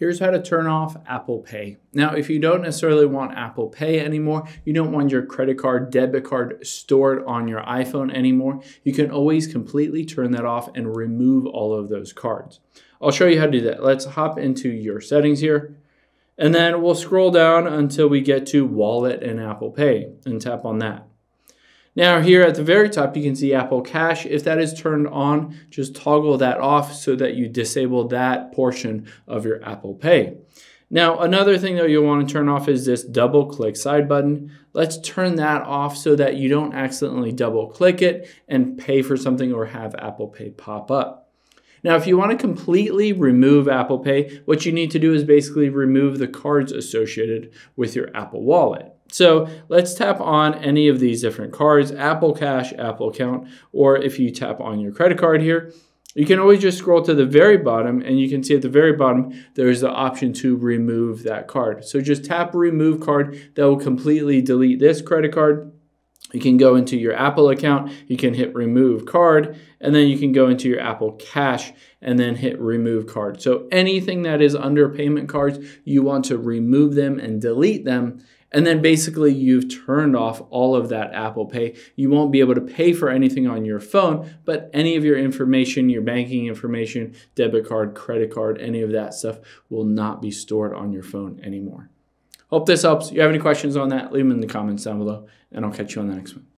here's how to turn off Apple Pay. Now, if you don't necessarily want Apple Pay anymore, you don't want your credit card, debit card stored on your iPhone anymore, you can always completely turn that off and remove all of those cards. I'll show you how to do that. Let's hop into your settings here. And then we'll scroll down until we get to Wallet and Apple Pay and tap on that. Now here at the very top, you can see Apple Cash. If that is turned on, just toggle that off so that you disable that portion of your Apple Pay. Now, another thing that you'll want to turn off is this double click side button. Let's turn that off so that you don't accidentally double click it and pay for something or have Apple Pay pop up. Now, if you want to completely remove Apple Pay, what you need to do is basically remove the cards associated with your Apple Wallet. So let's tap on any of these different cards, Apple Cash, Apple Account, or if you tap on your credit card here, you can always just scroll to the very bottom and you can see at the very bottom there's the option to remove that card. So just tap remove card that will completely delete this credit card. You can go into your Apple account, you can hit remove card, and then you can go into your Apple Cash and then hit remove card. So anything that is under payment cards, you want to remove them and delete them and then basically you've turned off all of that Apple Pay. You won't be able to pay for anything on your phone, but any of your information, your banking information, debit card, credit card, any of that stuff will not be stored on your phone anymore. Hope this helps. If you have any questions on that, leave them in the comments down below, and I'll catch you on the next one.